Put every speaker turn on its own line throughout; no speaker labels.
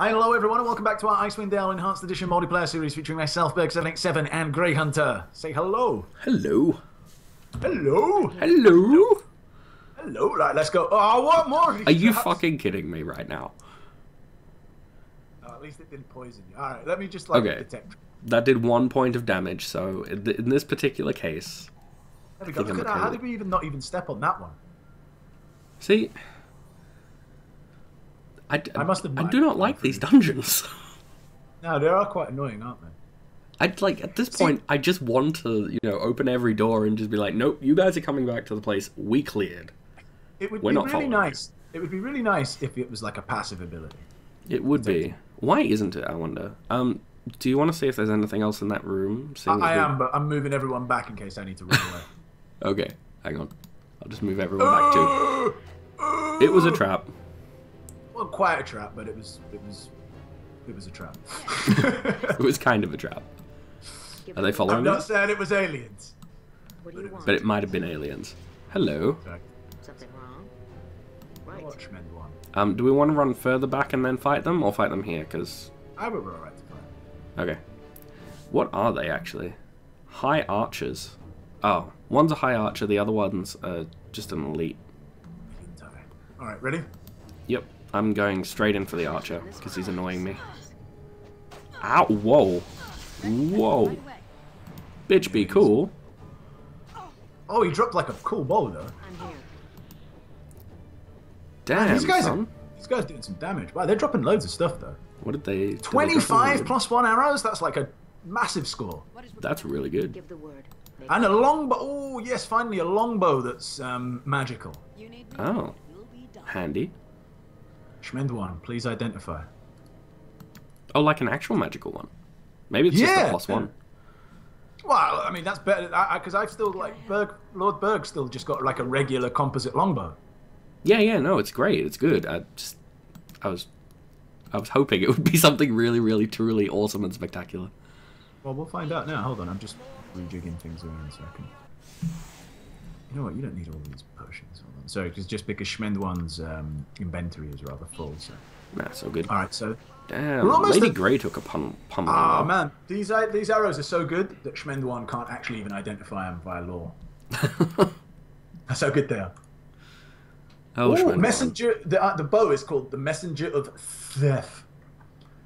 Hi, hello everyone, and welcome back to our Icewind Dale Enhanced Edition multiplayer series featuring myself, Berg787, and GreyHunter. Say hello.
Hello.
Hello.
Hello.
Hello. Right, let's go. Oh, what more?
Are you fucking kidding me right now?
Oh, at least it didn't poison you. All right, let me just like
Okay.
detect.
That did one point of damage, so in, th- in this particular case,
There we go. Look at that. How did we even not even step on that one?
see, I,
must
I do not like these dungeons.
No, they are quite annoying, aren't they?
I'd like at this point, I just want to, you know, open every door and just be like, nope, you guys are coming back to the place we cleared.
It would
We're
be
not
really nice. It would be really nice if it was like a passive ability.
It would be. Why isn't it? I wonder. Um, do you want to see if there's anything else in that room?
I, I am, but I'm moving everyone back in case I need to run away.
Okay, hang on. I'll just move everyone back too. It was a trap.
Well, quite a trap, but it was it was it was a trap.
It was kind of a trap. Are they following? I'm
not saying it was aliens.
What do you want?
But it might have been aliens. Hello.
Something wrong? Right.
Watchmen one.
Um, do we want to run further back and then fight them, or fight them here? Because
I would be alright to find.
okay, what are they actually? High archers. Oh, one's a high archer. The other one's uh, just an elite.
All right, ready?
Yep, I'm going straight in for the archer because he's annoying me. Ow! Whoa! Whoa! Bitch, be cool.
Oh, he dropped like a cool boulder.
I'm.
Damn,
these guys
son.
are these guys doing some damage. Wow, they're dropping loads of stuff though.
What did they? did they
Twenty-five plus one arrows. That's like a massive score.
That's really good.
Give the word. Make
And a longbow. Oh yes, finally a longbow that's um, magical.
Oh, handy.
Schmend-wan, please identify.
Oh, like an actual magical one. Maybe it's just
Yeah.
a plus one.
Well, I mean that's better because I've still like Berg, Lord Berg still just got like a regular composite longbow.
Yeah, yeah, no, it's great. It's good. I just, I was, I was hoping it would be something really, really, truly awesome and spectacular.
Well, we'll find out now. Hold on, I'm just rejigging things around so I can. You know what? You don't need all these potions. Hold on. Sorry, because just because Schmend-wan's um, inventory is rather full. So.
Nah, so good.
All right, so
Damn, Lady Gray took a pun, pummel.
Ah man, these uh, these arrows are so good that Schmend-wan can't actually even identify them via law. That's how good they are.
oh,
Ooh, messenger. The uh, the bow is called the Messenger of Sseth.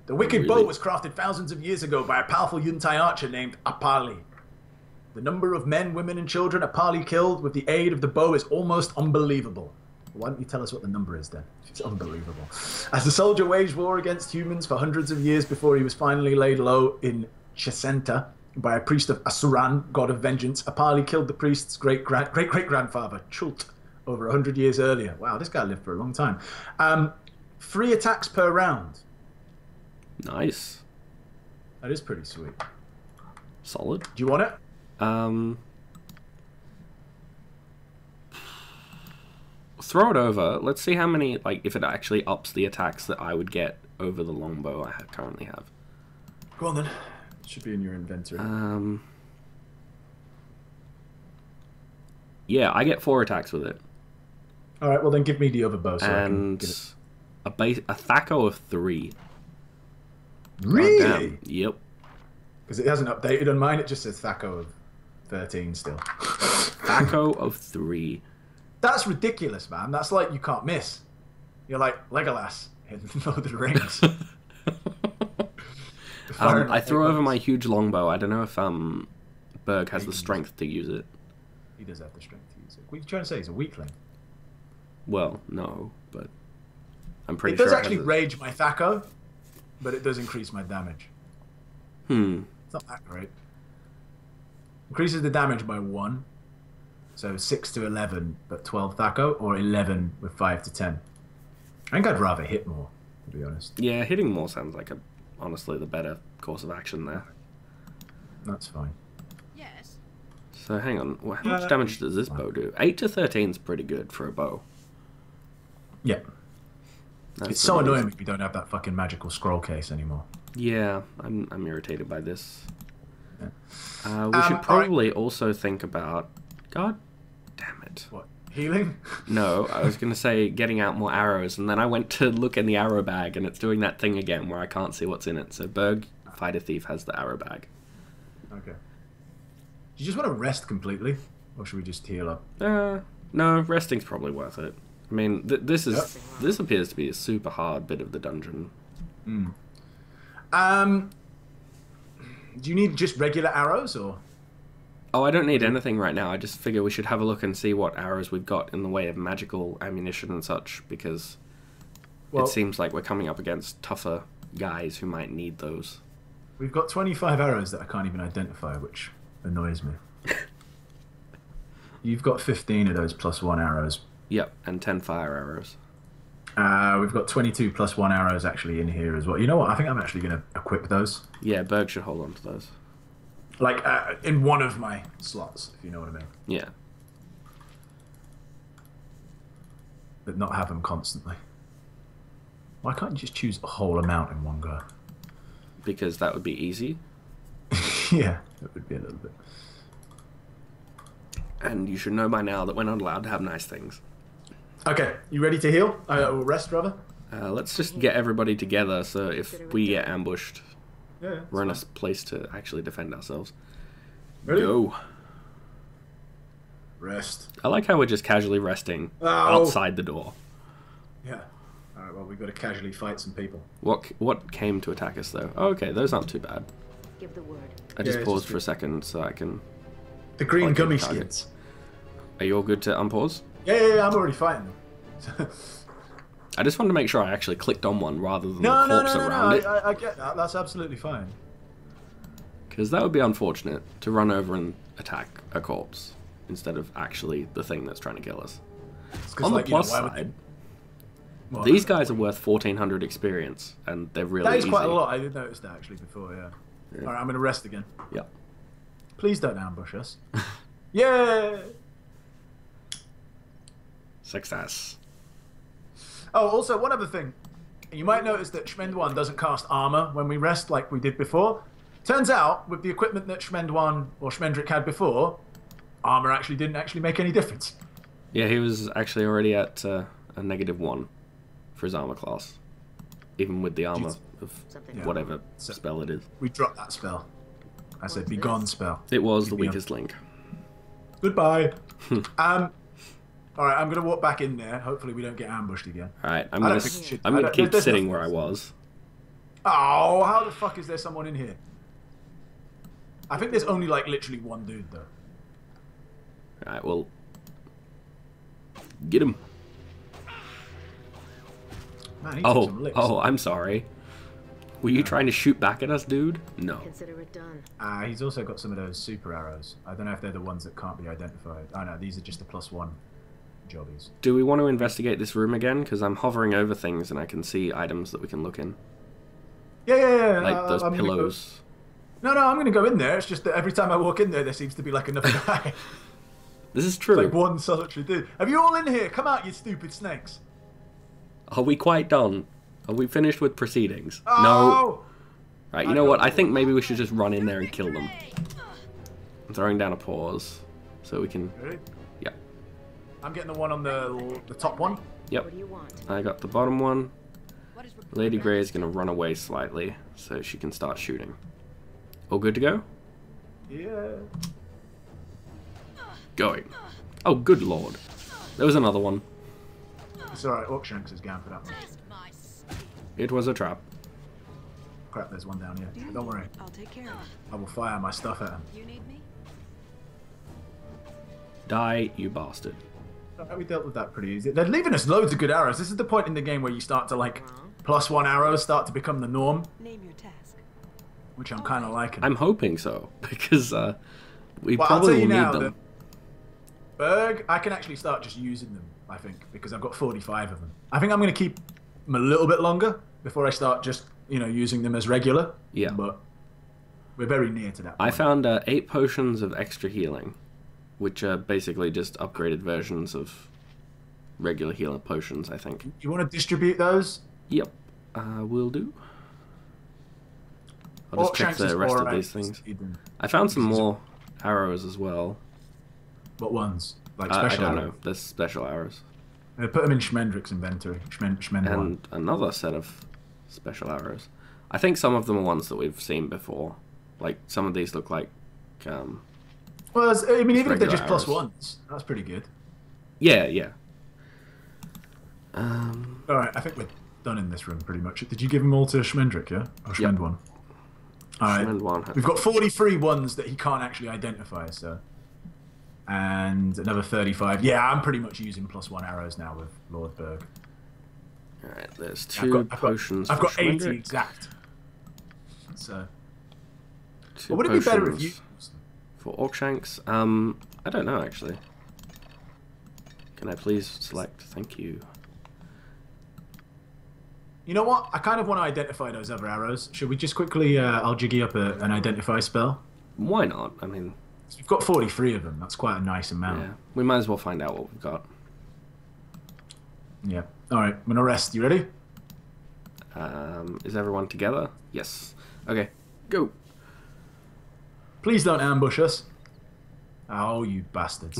The wicked bow
Really?
was crafted thousands of years ago by a powerful Yuan-ti archer named Apali. The number of men, women, and children Apali killed with the aid of the bow is almost unbelievable. Why don't you tell us what the number is then? It's unbelievable. As the soldier waged war against humans for hundreds of years before he was finally laid low in Chessenta by a priest of Asuran, god of vengeance, Apali killed the priest's great great great grandfather, Chult, over 100 years earlier. Wow, this guy lived for a long time. Um, three attacks per round.
Nice,
That is pretty sweet.
solid.
Do you want it?
Um, throw it over. Let's see how many. Like, if it actually ups the attacks that I would get over the longbow I currently have.
Go on then. should be in your inventory.
Um. Yeah, I get four attacks with it,
All right, well then give me the other bow so I can
and
get it.
a base a thaco of three.
Really?
Damn. Yep.
Because it hasn't updated on mine. It just says Thaco of 13 still.
Thaco of three.
That's ridiculous, man. That's like you can't miss. You're like Legolas in Lord of the Rings.
Um, I threw over my huge longbow. I don't know if um, Berg has the strength to use it.
He does have the strength to use it. What are you trying to say? He's a weakling.
Well, no, but I'm pretty sure
It does
sure.
actually
it
rage my Thaco, but it does increase my damage.
Hmm.
It's not that great. Increases the damage by one. So 6 to 11, but 12 Thaco, or 11 with 5 to 10. I think I'd rather hit more, to be honest.
Yeah, hitting more sounds like a honestly the better course of action there.
That's fine.
Yes.
So hang on, well, how much
Uh,
damage does this bow do? Eight to thirteen is pretty good for a bow.
Yeah.
That's
It's so annoying
good.
that we don't have that fucking magical scroll case anymore.
Yeah, I'm I'm irritated by this.
Yeah.
Uh, we
Um,
should
alright.
probably also think about. God damn it!
What? Healing?
No, I was gonna say getting out more arrows, and then I went to look in the arrow bag, and it's doing that thing again where I can't see what's in it. So Berg, Fighter Thief, has the arrow bag.
Okay. Do you just want to rest completely? Or should we just heal up?
Uh, no, resting's probably worth it. I mean, th- this is
Yep.
this appears to be a super hard bit of the dungeon.
Um. Do you need just regular arrows or?
Oh, I don't need anything right now. I just figure we should have a look and see what arrows we've got in the way of magical ammunition and such, because
Well,
it seems like we're coming up against tougher guys who might need those.
we've got 25 arrows that I can't even identify, which annoys me. You've got 15 of those plus one arrows.
Yep, and ten fire arrows.
Uh, we've got 22 plus one arrows actually in here as well. You know what? I think I'm actually going to equip those.
Yeah, Berg should hold on to those.
Like, uh, in one of my slots, if you know what I mean.
Yeah.
But not have them constantly. Why can't you just choose a whole amount in one go?
because that would be easy.
yeah, it would be a little bit.
And you should know by now that we're not allowed to have nice things.
Okay, you ready to heal? Uh, or rest, rather?
Uh, let's just get everybody together so if we get ambushed,
Yeah.
we're in a place to actually defend ourselves.
Ready?
Go.
Rest.
I like how we're just casually resting
Oh.
outside the door.
Yeah. Alright, well, we've got to casually fight some people.
What what came to attack us though? Oh, okay, those aren't too bad.
Give the word.
I just
Yeah,
paused
just
for a second so I can.
The green gummy skins.
Are you all good to unpause?
Yeah, yeah, yeah, I'm already fighting them.
I just wanted to make sure I actually clicked on one rather than
no,
the
no,
corpse
no, no, no,
around
I,
it,
I, I get that. That's absolutely fine.
because that would be unfortunate to run over and attack a corpse instead of actually the thing that's trying to kill us. On
like,
the
you know,
plus side,
what?
these guys are worth 1400 experience, and they're really
That is
easy.
quite a lot. I didn't notice that actually before, yeah.
Yeah.
Alright, I'm going to rest again.
Yeah.
Please don't ambush us. yeah!
Success.
Oh, also, one other thing. You might notice that Schmend-wan doesn't cast armor when we rest like we did before. Turns out, with the equipment that Schmend-wan or Schmendrick had before, armor actually didn't actually make any difference.
Yeah, he was actually already at uh, a negative one for his armor class, even with the armor
Jeez.
of
Something.
Whatever
So-
spell it is.
We dropped that spell. I said, be gone spell.
It was the
Keep me
weakest link.
Goodbye. um, alright, I'm going to walk back in there. Hopefully, we don't get ambushed again.
All right, I'm gonna
don't
s-
think we should-
I'm gonna keep
there's
sitting where I was.
Oh, how the fuck is there someone in here? I think there's only like literally one dude though.
All right, well, get him.
Man, he
Oh,
some licks.
oh, I'm sorry. Were you trying to shoot back at us, dude? No.
Consider it done.
Uh, he's also got some of those super arrows. I don't know if they're the ones that can't be identified. Oh no, these are just the plus one jobbies.
Do we want to investigate this room again? Because I'm hovering over things and I can see items that we can look in,
Yeah, yeah, yeah.
like
uh,
those
I'm gonna go-
pillows.
No, no, I'm gonna go in there. It's just that every time I walk in there, there seems to be like another guy.
This is true.
like one solitary dude. Have you all in here? Come out, you stupid snakes.
Are we quite done? Are we finished with proceedings? No.
Oh!
Right,
I
you know what? I think maybe we should just run in there and kill them. I'm throwing down a pause so we can.
Ready?
Yeah.
I'm getting the one on the the top one.
Yep.
What do you want?
I got the bottom one. Lady Gray is gonna run away slightly so she can start shooting. All good to go?
Yeah.
Going. Oh, good lord. There was another one.
It's alright. Orcshanks is going for that one.
It was a trap.
Crap, there's one down here. Don't worry.
I'll take care of it.
I will fire my stuff at him.
You need me?
Die, you bastard.
Alright, We dealt with that pretty easy. They're leaving us loads of good arrows. This is the point in the game where you start to like plus one arrows start to become the norm,
Name your task.
which I'm kind of liking.
I'm hoping so, because uh, we
Well, I'll
probably
tell you
will
now
need
that
them.
Berg, I can actually start just using them. I think because I've got 45 of them. I think I'm going to keep them a little bit longer before I start just you know using them as regular.
Yeah.
But we're very near to that.
I found uh, eight potions of extra healing, which are basically just upgraded versions of regular healer potions, I think.
You want to distribute those?
Yep, uh, will do. I'll just check the rest of these things. I found some more arrows as well.
What ones? Like
Uh, I
special
don't
arrows.
know. There's special arrows.
Uh, put them in Schmendrick's inventory. Schmen, Schmend-wan.
And another set of special arrows. I think some of them are ones that we've seen before. Like, some of these look like. Um,
Well, it's- I mean, even if they're
regular
just ones, that's pretty good.
yeah, yeah. Um,
All right, I think we're done in this room pretty much. Did you give them all to Schmendrick, yeah? Or Schmend
Yep.
one? All right.
Schmend-wan
We've got 43 ones that he can't actually identify, so. And another 35. Yeah, I'm pretty much using plus one arrows now with Lord Berg.
Alright, there's
I've
2
got, I've got,
potions
I've got 80 exact. So.
two
But would it be better if you.
For Orcshanks? Um, I don't know, actually. Can I please select? Thank you.
You know what? I kind of want to identify those other arrows. Should we just quickly. Uh, I'll jiggy up a, an identify spell?
Why not? I mean,
We've got 43 of them. That's quite a nice amount.
yeah. We might as well find out what we've got.
Yeah. All right, I'm gonna rest. You ready?
Um, is everyone together? Yes. Okay, go.
Please don't ambush us. Oh, you bastards.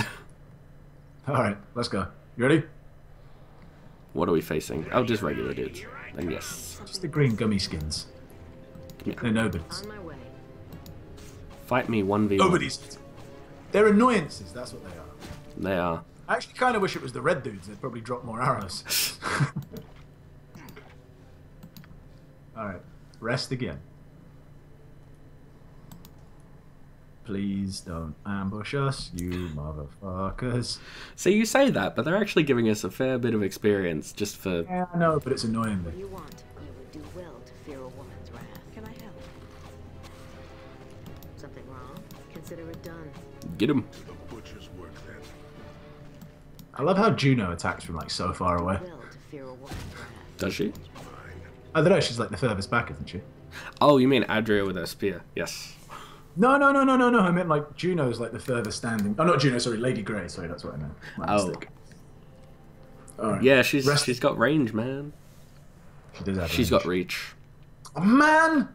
All right, let's go. You ready?
What are we facing? Oh, just regular dudes. Then yes.
Just the green gummy skins.
Yeah.
They're nobody's.
On my way.
Fight me 1v1.
Nobody's. They're annoyances. That's what they are.
They are.
I actually kind of wish it was the red dudes. They'd probably drop more arrows. All right, rest again. Please don't ambush us, you motherfuckers.
So you say that, but they're actually giving us a fair bit of experience just for.
Yeah, I know, but it's annoying.
What do you want? You would do well to fear a woman's wrath. Can I help? Something wrong? Consider it done.
Get him.
The butcher's work then.
I love how Juno attacks from like so far away.
Well to fear a woman's wrath.
Does she?
I don't know. She's like the furthest back, isn't she?
Oh, you mean Adria with her spear? Yes.
No, no, no, no, no, no. I meant like Juno's like the furthest standing. Oh, not Juno. Sorry, Lady Gray. Sorry, that's what I meant. My
Oh.
mistake. All right.
Yeah, she's
Rest-
she's got range, man.
She does have
She's
range.
got reach.
Oh, man.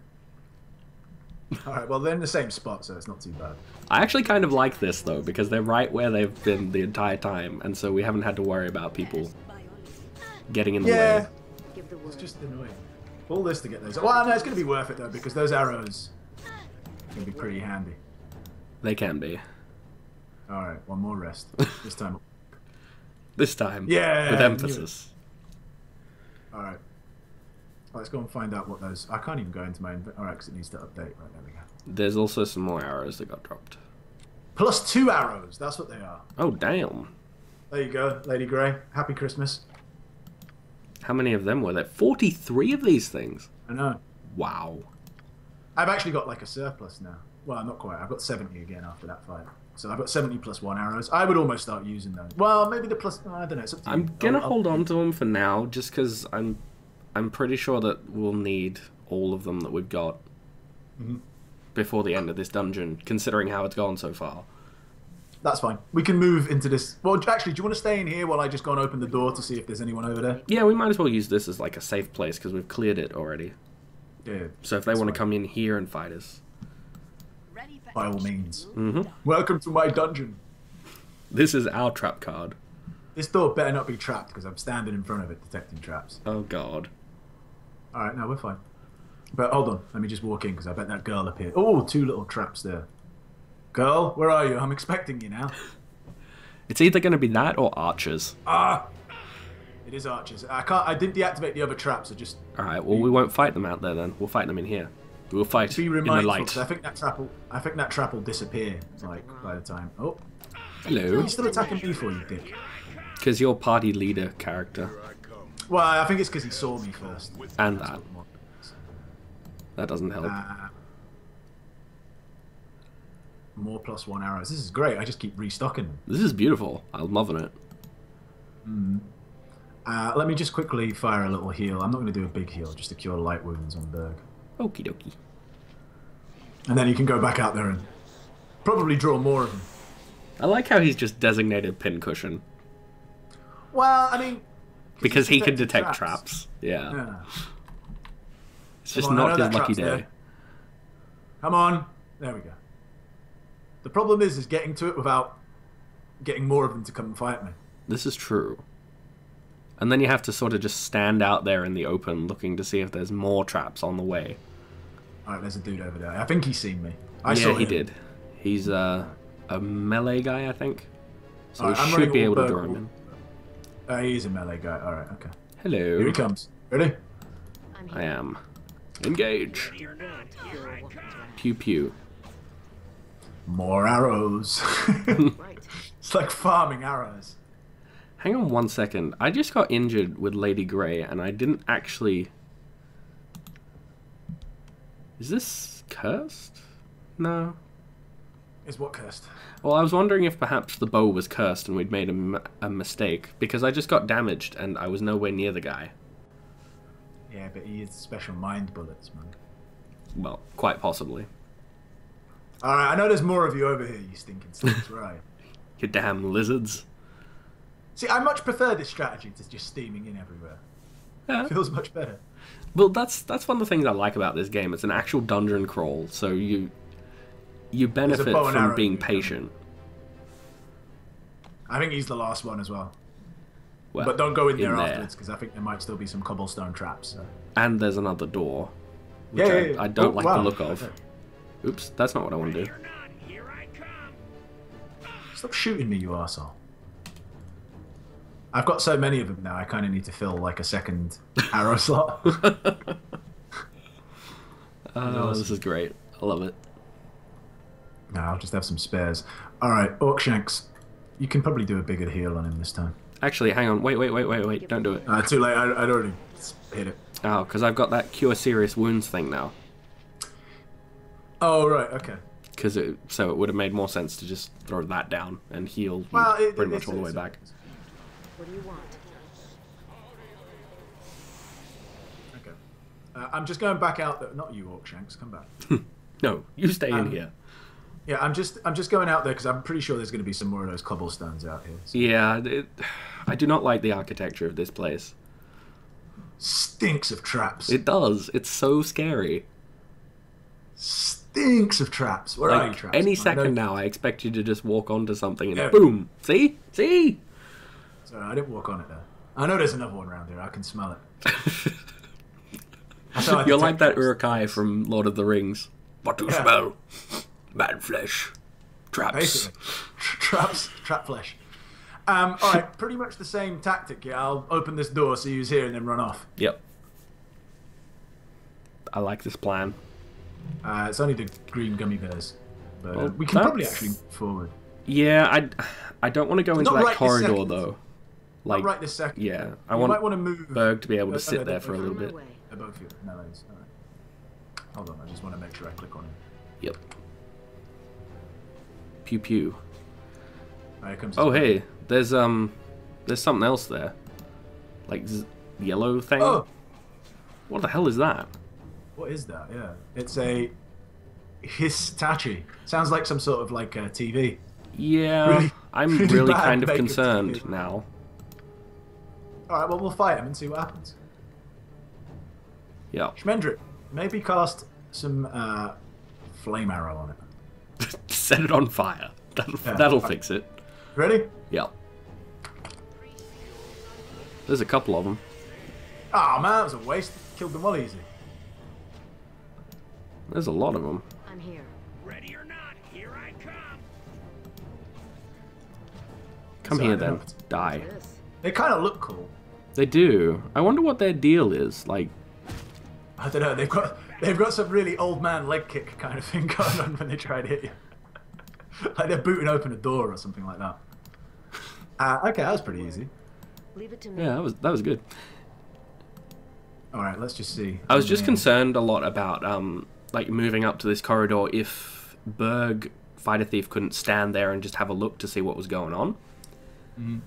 All right. Well, they're in the same spot, so it's not too bad.
I actually kind of like this though because they're right where they've been the entire time, and so we haven't had to worry about people getting in the
Yeah.
way.
Give the word.
It's just annoying. All this to get those. Well, no, it's going to be worth it though because those arrows can be pretty handy.
They can be.
All right, one more rest. This time.
This time.
Yeah,
With emphasis.
All right. Let's go and find out what those. I can't even go into my. All right, because it needs to update. Right there we go.
There's also some more arrows that got dropped.
Plus two arrows. That's what they are.
Oh damn!
There you go, Lady Gray. Happy Christmas.
How many of them were there? Forty-three of these things.
I know.
Wow.
I've actually got like a surplus now. Well, not quite. I've got 70 again after that fight. So I've got 70 plus one arrows. I would almost start using those. Well, maybe the plus. I don't know. It's up to you.
I'm gonna
I'll- I'll-
hold on to them for now, just because I'm, I'm pretty sure that we'll need all of them that we've got
Mm-hmm.
before the end of this dungeon, considering how it's gone so far.
That's fine. We can move into this. Well, actually, do you want to stay in here while I just go and open the door to see if there's anyone over there?
Yeah, we might as well use this as like a safe place because we've cleared it already.
Yeah.
So if they want to come in here and fight us,
By all means.
hmm
Welcome to my dungeon.
this is our trap card.
This door better not be trapped because I'm standing in front of it detecting traps.
Oh god.
All right, now we're fine. But hold on, let me just walk in because I bet that girl appeared. Oh, two little traps there. Girl, where are you? I'm expecting you now.
It's either going to be that or archers.
Ah, it is archers. I can't. I didn't deactivate the other traps. I just
All right. Well, we won't fight them out there then. We'll fight them in here. We'll fight
be
in the light.
I think that trap will. I think that trap will disappear like by the time. Oh, are
Hello.
you still attacking me for you, dick?
Because you're party leader character.
Well, I think it's because he saw me first.
and that that doesn't help.
Uh, more plus one arrows. This is great. I just keep restocking them.
This is beautiful. I'm loving it.
Uh, let me just quickly fire a little heal. I'm not going to do a big heal, just to cure light wounds on Berg.
Okie dokie.
And then you can go back out there and probably draw more of them.
I like how he's just designated pincushion
Well, I mean,
because he can detect
traps.
traps. Yeah.
yeah.
It's just
on,
not
know
his lucky day.
there. Come on. There we go. The problem is, is getting to it without getting more of them to come and fight me.
This is true. And then you have to sort of just stand out there in the open looking to see if there's more traps on the way.
All right, there's a dude over there. I think he's seen me. I
yeah,
saw
he
him.
did. He's uh, a melee guy, I think. So
Alright,
we
I'm
should be able to draw him in.
Uh, he's a melee guy. All right, okay.
Hello.
Here he comes. Ready?
I'm
I
here.
am. Engage.
Do well to fear a woman's wrath.
Pew pew.
More arrows. It's like farming arrows.
Hang on one second. I just got injured with Lady Gray and I didn't actually. Is this cursed? No.
Is what cursed?
Well, I was wondering if perhaps the bow was cursed and we'd made a, m- a mistake because I just got damaged and I was nowhere near the guy.
Yeah, but he is special mind bullets, man.
Well, quite possibly.
All right, I know there's more of you over here, you stinking slugs, right?
You damn lizards.
See, I much prefer this strategy to just steaming in everywhere.
Yeah.
feels much better.
Well, that's that's one of the things I like about this game. It's an actual dungeon crawl, so you you benefit from being
you can-
patient.
I think he's the last one as well.
Well,
but don't go in there
there.
afterwards because I think there might still be some cobblestone traps. So.
And there's another door, which
Yeah,
I,
yeah, yeah.
I don't
Oh,
like
wow.
the look of.
Okay.
Oops, that's not what I want to do.
Stop shooting me, you arsehole. I've got so many of them now, I kind of need to fill like a second arrow slot.
Oh, this is great. I love it.
no, I'll just have some spares. Alright, Orcshanks, you can probably do a bigger heal on him this time.
Actually, hang on. Wait, wait, wait, wait, wait. Don't do it.
Uh, too late, I, I'd already hit it.
Oh, because I've got that cure serious wounds thing now.
Oh, right, okay.
Because it, so it would have made more sense to just throw that down and heal
Well, it,
pretty much all the way
it's-
back.
What do you want?
Okay. Uh, I'm just going back out there. Not you, Orcshanks, come back.
No, you stay in
Um,
here.
Yeah, I'm just I'm just going out there because I'm pretty sure there's going to be some more of those cobblestones out here. So-
Yeah, it, I do not like the architecture of this place.
Stinks of traps.
It does. It's so scary.
Stinks of traps. Where are you,
Like
traps?
any second
don't-
now, I expect you to just walk onto something and
Yeah.
boom. See, see.
Sorry, I didn't walk on it there. I know there's another one around here. I can smell it. That's
You're like that. Uruk-hai from Lord of the Rings. What do you
Yeah.
smell? Man flesh. Traps.
Basically, traps, trap flesh. Um, all right, pretty much the same tactic. Yeah, I'll open this door, see who's here, and then run off.
Yep. I like this plan.
Uh, it's only the green gummy bears, but uh,
Well,
we can probably actually move forward.
Yeah, I, I don't want to go into
Not
that
right
corridor though. Like,
Not right this second.
yeah, I
you
want
might want to move.
Berg to be able
Uh,
to sit
no,
there for a little bit.
way.
They're both here. No, it's all right. Hold on, I just want to make sure I click on it.
Yep. Pew pew.
Oh, here comes
Oh hey, there's um, there's something else there. Like z- yellow thing.
Oh,
What the hell is that?
what is that? Yeah, it's a Hitachi. Sounds like some sort of like a TV.
Yeah,
Really-
I'm
really
really kind of concerned now.
All right, well we'll fight him and see what happens.
Yeah.
Schmendrick, maybe cast some uh, flame arrow on it.
Set it on fire. That'll,
Yeah.
that'll fix it.
Ready?
Yeah. There's a couple of them.
Ah man, that was a waste. Killed them all easy.
There's a lot of them.
I'm here.
Ready or not, here I come.
Come
Sorry,
here then. Die.
They kind of look cool.
They do. I wonder what their deal is. Like,
I don't know. They've got they've got some really old man leg kick kind of thing going on when they try to hit you. like they're booting open a door or something like that. Uh, okay, that was pretty easy.
Leave it to me.
yeah, that was that was good.
All right, let's just see.
I was just concerned a lot about um like moving up to this corridor if Berg Fighter Thief couldn't stand there and just have a look to see what was going on.
Mm-hmm.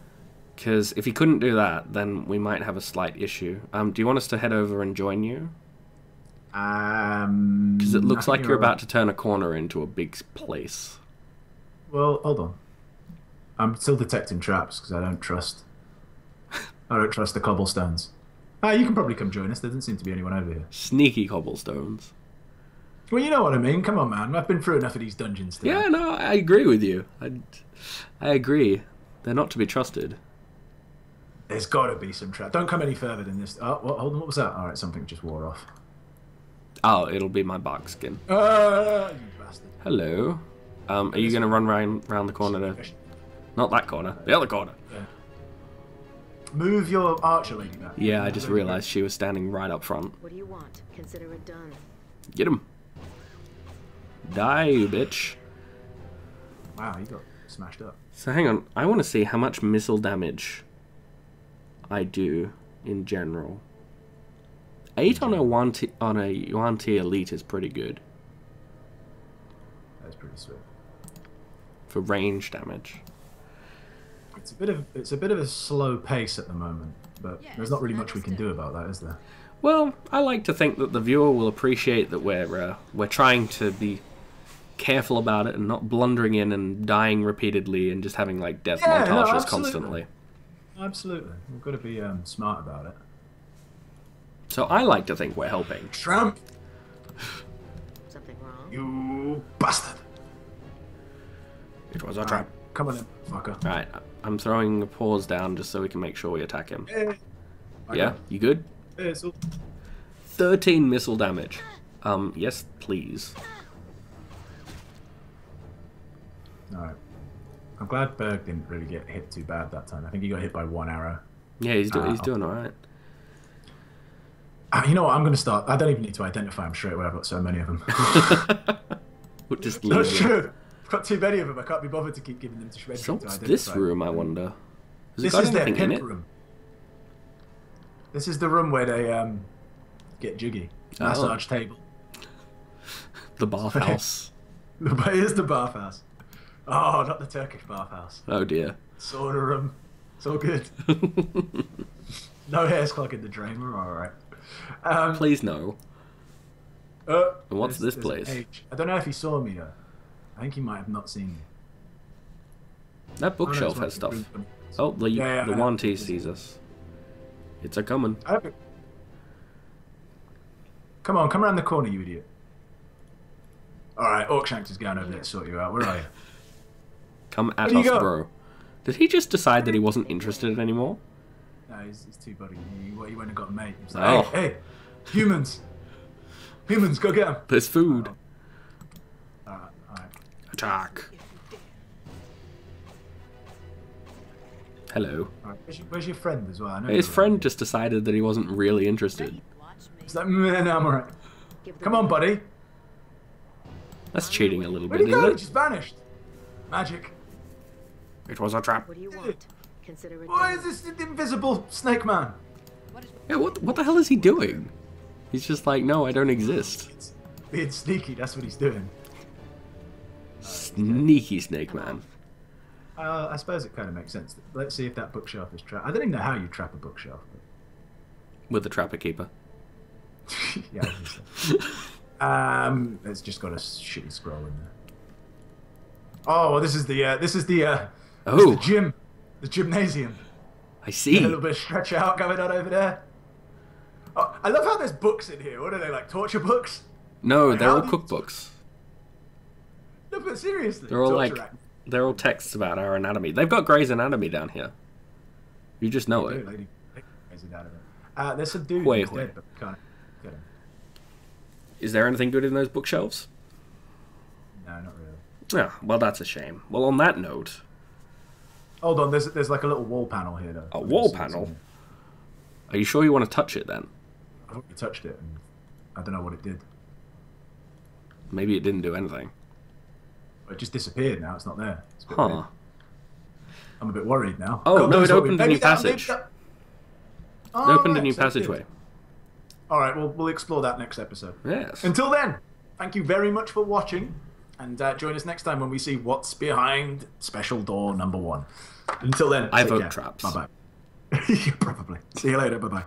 Because if he couldn't do that, then we might have a slight issue. Um, do you want us to head over and join you?
Um,
Because it looks like you're about to turn a corner into a big place.
Well, hold on. I'm still detecting traps because I don't trust. I don't trust the cobblestones. Ah, you can probably come join us. There doesn't seem to be anyone over here.
Sneaky cobblestones.
Well, you know what I mean. Come on, man. I've been through enough of these dungeons. Today.
Yeah, no, I agree with you. I, I agree. They're not to be trusted.
There's got to be some trap. Don't come any further than this. Oh, what, hold on. What was that? All right, something just wore off.
Oh, it'll be my bark skin.
Ah, you bastard.
Hello. Um, are you going to run round, round the corner there? Not that corner. The other corner. Yeah.
Move your archer lady back.
Yeah, I just realised she was standing right up front.
What do you want? Consider it done.
Get him. Die, you bitch.
Wow, you got smashed up.
So hang on. I want to see how much missile damage I do in general. Eight on a one t- on a Yuan-ti elite is pretty good
That's pretty sweet.
for range damage.
It's a bit of it's a bit of a slow pace at the moment, but there's not really much we can do about that, is there?
Well, I like to think that the viewer will appreciate that we're uh, we're trying to be careful about it and not blundering in and dying repeatedly and just having like death
Yeah,
montages
absolutely.
constantly.
Absolutely, we've got to be um, smart about it.
So I like to think we're helping.
Trump,
Something wrong?
you bastard!
It was a
Right, come on in, fucker.
Alright, I'm throwing a pause down just so we can make sure we attack him. Yeah, you good?
It's all-
13 missile damage. Um, yes, please.
All right. I'm glad Berg didn't really get hit too bad that time. I think he got hit by one arrow.
Yeah, he's, do- he's
Ah.
doing alright.
Ah, you know what? I'm going to start. I don't even need to identify them straight away. I've got so many of them.
We'll just leave
That's true. I've got too many of them. I can't be bothered to keep giving them to Shredder.
So
to
what's this room, I wonder? It
This is their pimp
it?
room. This is the room where they um get jiggy.
Oh.
Massage table.
The bathhouse.
But here's the bathhouse. Oh, not the Turkish bathhouse.
oh dear.
Sauna room. It's all good. no hairs clogging the drain. We're all right. Um,
Please no.
uh,
And what's this place?
H. I don't know if he saw me though. I think he might have not seen me.
That
Oh,
bookshelf has stuff. Oh, the,
Yeah, yeah,
the Yuan-ti sees us. It's a coming.
Okay. Come on, come around the corner, you idiot. Alright, Orcshanks is going over there to sort you out. Where are you?
Come at us,
go?
bro. Did he just decide that he wasn't interested anymore?
No, he's, he's too buddy. He, he went and got a mate. He's
Oh.
like, hey, hey, humans. humans, go get him.
There's food.
Alright.
Attack. Hello.
alright. Where's, your, where's your friend as well? I know
His friend
around.
just decided that he wasn't really interested.
He's like, "Meh, no, I'm alright. Come on, buddy.
That's cheating a little
Where'd
bit,
he go?
It?
just vanished. Magic.
It was a trap.
What do you want? Consider it
Why
done.
is this invisible snake man?
Yeah, what what the hell is he doing? He's just like, no, I don't exist.
It's being sneaky, that's what he's doing.
Sneaky snake man.
Uh, I suppose it kind of makes sense. Let's see if that bookshelf is trapped. I don't even know how you trap a bookshelf.
With the trapper keeper.
But yeah, obviously. um, it's just got a shitty scroll in there. Oh, well, this is the uh, this is the uh, this is
Oh,
the gym, the gymnasium.
I see.
A little bit of stretch out going on over there. Oh, I love how there's books in here. What are they like? Torture books?
No, they're all
do
cookbooks.
No, but seriously,
They're all like,
act.
they're all texts about our anatomy. They've got Grey's Anatomy down here. You just know
Lady,
it.
out. Uh, there's a dude
Wait, wait.
dead, but we can't get him.
Is there anything good in those bookshelves?
No, not really.
Yeah, well, that's a shame. Well, on that note,
Hold on, there's there's like a little wall panel here though.
A wall panel? are you sure you want to touch it then?
I hope you touched it, and I don't know what it did.
Maybe it didn't do anything.
It just disappeared now. It's not there. It's
Huh.
weird. I'm a bit worried now.
Oh,
God
no,
oh,
it opened a
oh,
new passage.
that-
It opened a new
so
passageway.
All right, well, we'll explore that next episode.
Yes.
Until then, thank you very much for watching, and uh, join us next time when we see what's behind special door number one. Until then,
I vote
care.
traps.
Bye bye. Probably. See you later. Bye bye.